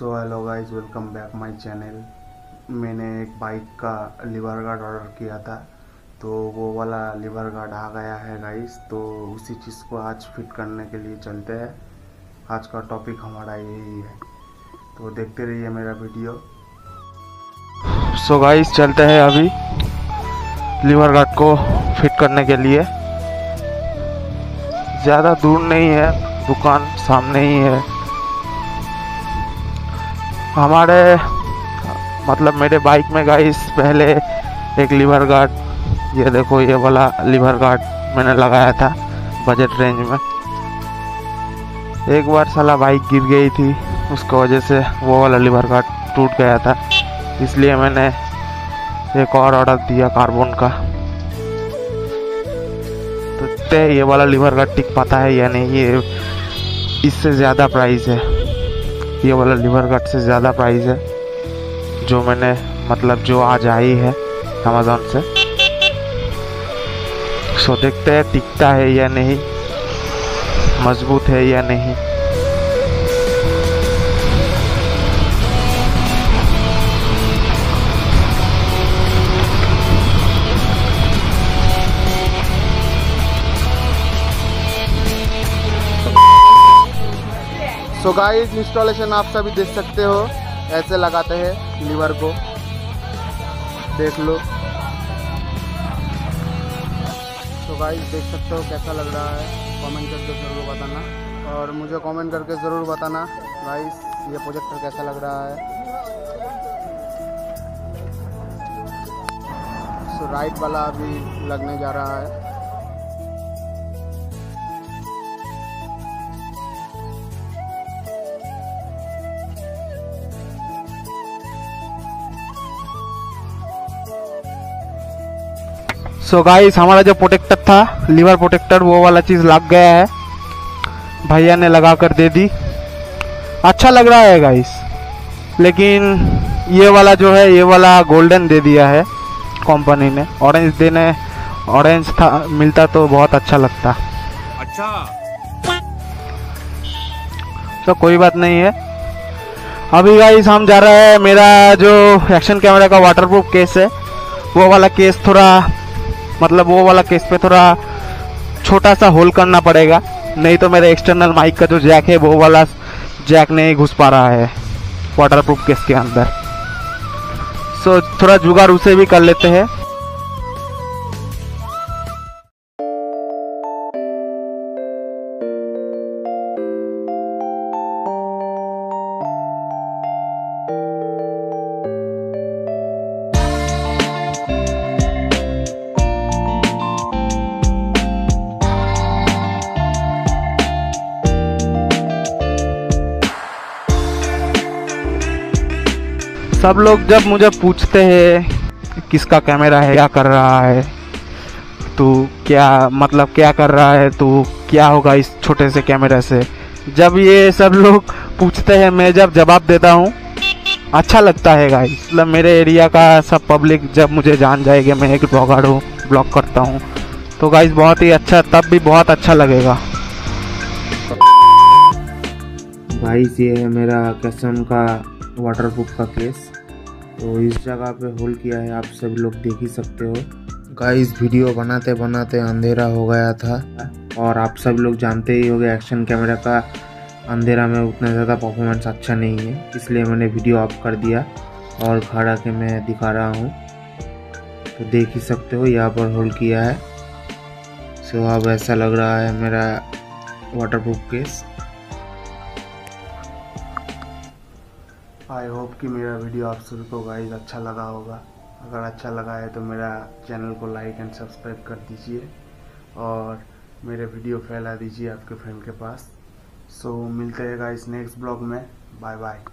So hello guys, welcome back my channel. मैंने एक bike का लीवर गार्ड ऑर्डर किया था तो वो वाला लीवर गार्ड आ गया है गाइस तो उसी चीज़ को आज फिट करने के लिए चलते हैं। आज का टॉपिक हमारा यही है। तो देखते रहिए मेरा वीडियो। सो so गाइस, चलते हैं अभी लीवर गार्ड को फिट करने के लिए। ज़्यादा दूर नहीं है, दुकान सामने ही है। हमारे मतलब मेरे बाइक में गाइस पहले एक लीवर गार्ड ये देखो, ये वाला लीवर गार्ड मैंने लगाया था बजट रेंज में। एक बार साला बाइक गिर गई थी, उसकी वजह से वो वाला लीवर गार्ड टूट गया था। इसलिए मैंने एक और ऑर्डर दिया कार्बन का। तो ये वाला लीवर गार्ड टिक पाता है या नहीं, ये इससे ज़्यादा प्राइस है। ये वाला लीवर कट से ज़्यादा प्राइस है, जो मैंने मतलब जो आज आई है अमेज़ोन से। सो देखते हैं टिकता है या नहीं, मज़बूत है या नहीं। सो गाइस इंस्टॉलेशन आप सभी देख सकते हो। ऐसे लगाते हैं लीवर को। देख लो। तो गाइस देख सकते हो कैसा लग रहा है। कमेंट करके ज़रूर बताना। और मुझे कमेंट करके ज़रूर बताना गाइस ये प्रोजेक्टर कैसा लग रहा है। सो राइट वाला अभी लगने जा रहा है। सो so गाइस हमारा जो प्रोटेक्टर था लीवर प्रोटेक्टर वो वाला चीज़ लग गया है। भैया ने लगा कर दे दी। अच्छा लग रहा है गाइस लेकिन ये वाला जो है ये वाला गोल्डन दे दिया है कंपनी ने। ऑरेंज देने ऑरेंज था मिलता तो बहुत अच्छा लगता। अच्छा। तो कोई बात नहीं है। अभी गाइस हम जा रहे हैं मेरा जो एक्शन कैमरा का वाटरप्रूफ केस है वो वाला केस थोड़ा मतलब वो वाला केस पे थोड़ा छोटा सा होल करना पड़ेगा। नहीं तो मेरे एक्सटर्नल माइक का जो जैक है वो वाला जैक नहीं घुस पा रहा है वाटर प्रूफ केस के अंदर। सो so, थोड़ा जुगाड़ उसे भी कर लेते हैं। सब लोग जब मुझे पूछते हैं किसका कैमरा है, क्या कर रहा है, तू क्या मतलब क्या कर रहा है, तू क्या होगा इस छोटे से कैमरे से? जब ये सब लोग पूछते हैं, मैं जब जवाब देता हूँ अच्छा लगता है गाइस मतलब मेरे एरिया का सब पब्लिक जब मुझे जान जाएगा, मैं एक ब्लॉगर हूँ ब्लॉग करता हूँ। तो गाइस बहुत ही अच्छा तब भी बहुत अच्छा लगेगा। गाइस ये है मेरा कसम का वाटरप्रूफ का केस तो इस जगह पे होल किया है, आप सब लोग देख ही सकते हो। गाइस वीडियो बनाते बनाते अंधेरा हो गया था। और आप सब लोग जानते ही होंगे एक्शन कैमरा का अंधेरा में उतना ज़्यादा परफॉर्मेंस अच्छा नहीं है। इसलिए मैंने वीडियो ऑफ़ कर दिया और घर आके मैं दिखा रहा हूँ। तो देख ही सकते हो, यहाँ पर होल किया है। सो अब ऐसा लग रहा है मेरा वाटरप्रूफ केस आई होप कि मेरा वीडियो आप सभी को गाइज़ अच्छा लगा होगा। अगर अच्छा लगा है तो मेरा चैनल को लाइक एंड सब्सक्राइब कर दीजिए और मेरे वीडियो फैला दीजिए आपके फ्रेंड के पास। सो so, मिलते हैं गाइज़ नेक्स्ट ब्लॉग में। Bye bye